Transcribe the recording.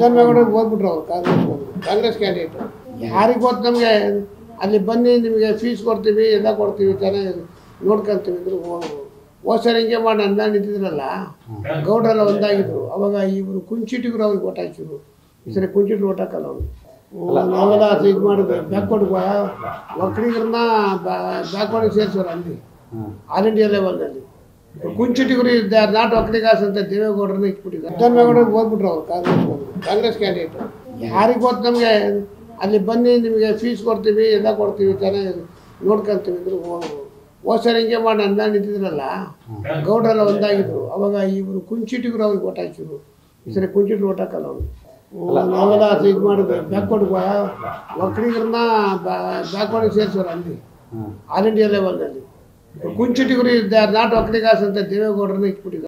ಸಿದ್ದರಾಮಯ್ಯ ಹೋಗ್ಬಿಟ್ರು ಅವ್ರು ಕಾಂಗ್ರೆಸ್ ಕಾಂಗ್ರೆಸ್ ಕ್ಯಾಂಡಿಡೇಟ್ ಯಾರಿಗೆ ಗೊತ್ತು ನಮಗೆ? ಅಲ್ಲಿ ಬನ್ನಿ ನಿಮಗೆ ಫೀಸ್ ಕೊಡ್ತೀವಿ ಎಲ್ಲ ಕೊಡ್ತೀವಿ ಚೆನ್ನಾಗಿ ನೋಡ್ಕೊಂತೀವಿ ಅಂದ್ರೆ ಸರಿ ಹಿಂಗೆ ಮಾಡಿ ಅನ್ನ ನಿಂತಿದ್ರಲ್ಲ ಗೌಡ್ರೆಲ್ಲ ಒಂದಾಗಿದ್ರು. ಅವಾಗ ಇವರು ಕುಂಚಿಟಿಗರು ಅವ್ರಿಗೆ ಓಟ್ ಹಾಕಿದ್ರು. ಈ ಸರಿ ಕುಂಚಿಟ್ರು ಓಟ್ ಹಾಕಲ್ಲ ಅವ್ರು. ನಾವೆಲ್ಲ ಇದು ಮಾಡಿದ್ರು ಬ್ಯಾಕ್ವರ್ಡ್ ಒಕ್ಕಲಿಗರನ್ನ ಬ್ಯಾಕ್ವರ್ಡ್ ಸೇರಿಸೋರು ಅಲ್ಲಿ. ಆಲ್ ಇಂಡಿಯಾ ಲೆವೆಲ್ನಲ್ಲಿ ಕುಂಚಿಟಿಗರು ದೇ ಆರ್ ನಾಟ್ ಒಕ್ಕಲಿಗಾಸ್ ಅಂತ ದೇವೇಗೌಡರನ್ನ ಇಟ್ಬಿಟ್ಟಿದ್ದಾರೆ. ಸಿದ್ದರಾಮಯ್ಯ ಹೋಗ್ಬಿಟ್ರು ಅವ್ರು ಕಾಂಗ್ರೆಸ್ ಕಾಂಗ್ರೆಸ್ ಕ್ಯಾಂಡಿಡೇಟ್ ಯಾರಿಗೆ ಗೊತ್ತು ನಮಗೆ? ಅಲ್ಲಿ ಬನ್ನಿ ನಿಮಗೆ ಫೀಸ್ ಕೊಡ್ತೀವಿ ಎಲ್ಲ ಕೊಡ್ತೀವಿ ಚೆನ್ನಾಗಿ ನೋಡ್ಕೊಂತೀವಿ ಅಂದ್ರೆ ಹೋದ ಸರಿ ಹಿಂಗೆ ಮಾಡಿ ಅನ್ನ ನಿಂತಿದ್ರಲ್ಲ ಗೌಡ್ರೆಲ್ಲ ಒಂದಾಗಿದ್ರು. ಅವಾಗ ಇವರು ಕುಂಚಿಟಿಗರು ಅವ್ರಿಗೆ ಓಟ್ ಹಾಕಿದ್ರು. ಈ ಸರಿ ಕುಂಚಿಟ್ಟು ಓಟ್ ಹಾಕಲ್ಲ ಅವ್ರು. ನಾವೆಲ್ಲ ಇದು ಮಾಡಿದ್ವಿ ಬ್ಯಾಕ್ವರ್ಡ್ ಒಕ್ಕಲಿಗರನ್ನ ಬ್ಯಾಕ್ವರ್ಡ್ ಸೇರಿಸೋರು ಅಲ್ಲಿ. ಆಲ್ ಇಂಡಿಯಾ ಲೆವೆಲ್ನಲ್ಲಿ ಕುಂಚಿಟಿಗರು ದೇ ಆರ್ ನಾಟ್ ಒಕ್ಕಲಿಗಾಸ್ ಅಂತ ದೇವೇಗೌಡರನ್ನ ಇಟ್ಬಿಟ್ಟಿದ್ದಾರೆ.